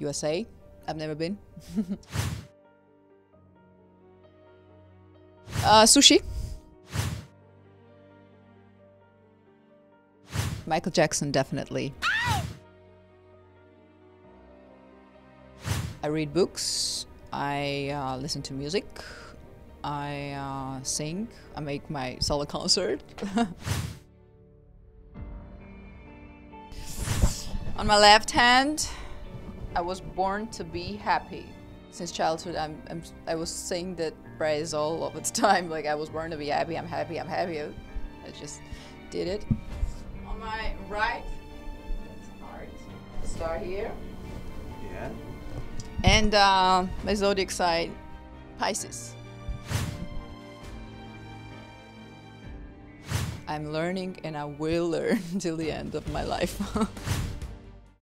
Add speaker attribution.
Speaker 1: USA. I've never been. uh, sushi. Michael Jackson, definitely. I read books. I uh, listen to music. I uh, sing. I make my solo concert. On my left hand, I was born to be happy. Since childhood, I'm, I'm I was saying that phrase all of the time. Like I was born to be happy. I'm happy. I'm happy. I just did it. On my right, that's heart. Start here.
Speaker 2: Yeah.
Speaker 1: And uh, my zodiac sign, Pisces. I'm learning and I will learn till the end of my life.